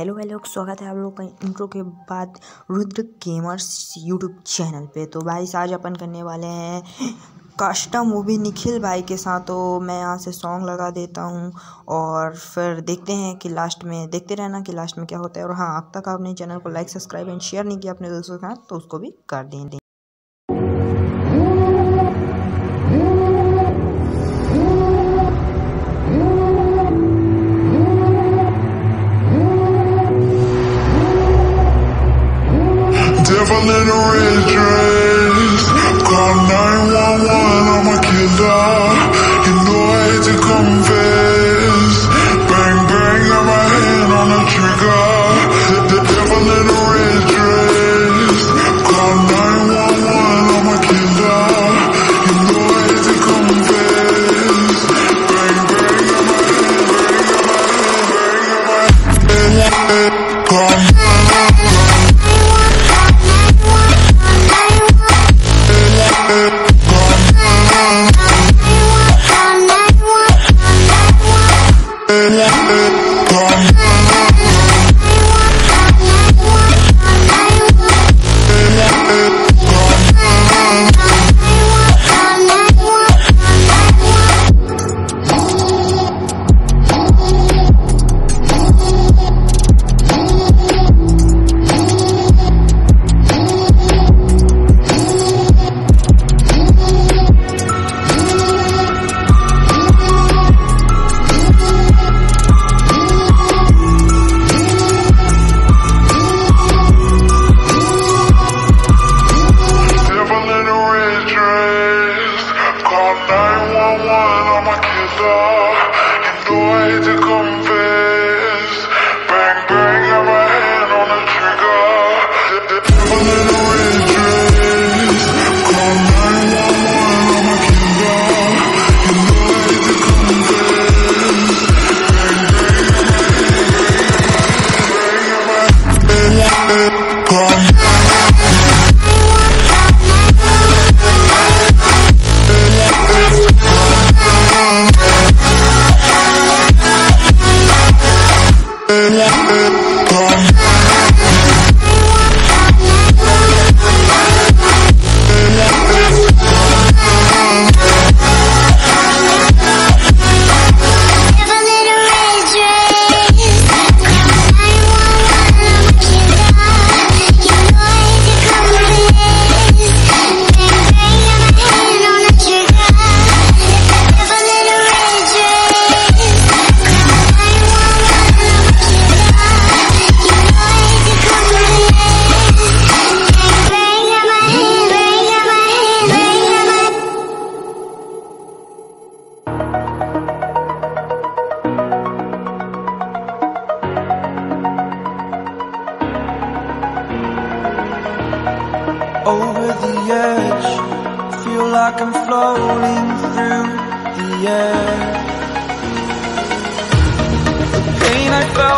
Hello hello स्वागत है आप लोग का इंट्रो के बाद रुद्र गेमर्स यूट्यूब चैनल पे। तो भाई आज अपन करने वाले हैं कस्टम मूवी निखिल भाई के साथ। तो मैं यहाँ से सॉन्ग लगा देता हूँ और फिर देखते हैं कि लास्ट में, देखते रहना कि लास्ट में क्या होता है। और हाँ अब तक आपने चैनल को लाइक सब्सक्राइब एंड शेयर नहीं किया अपने दोस्तों के साथ तो उसको भी कर दें।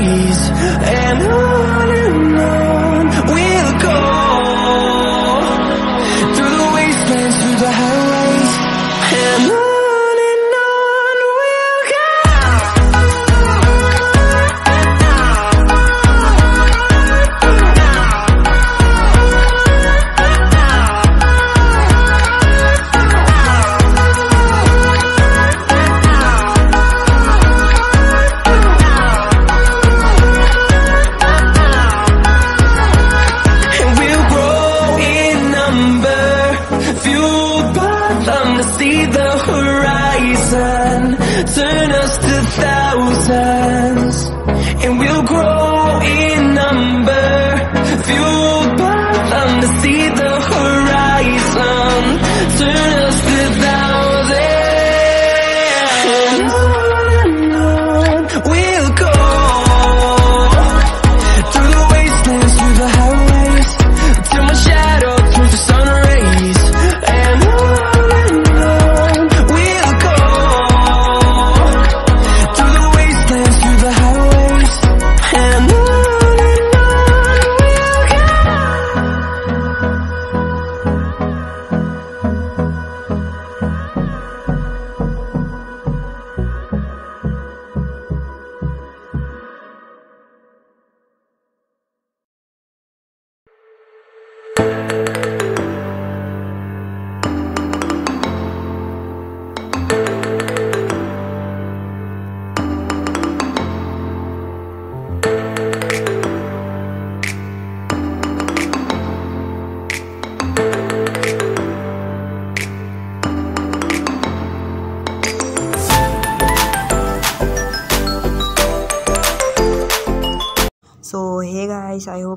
rays. And on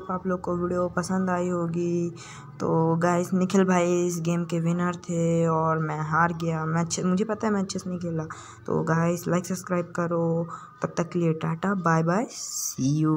hope आप लोग को वीडियो पसंद आई होगी। तो गाइस निखिल भाई इस गेम के विनर थे और मैं हार गया। मैं अच्छे मुझे पता है मैं अच्छे से नहीं खेला। तो गाइस लाइक सब्सक्राइब करो। तब तक के लिए tata bye bye see you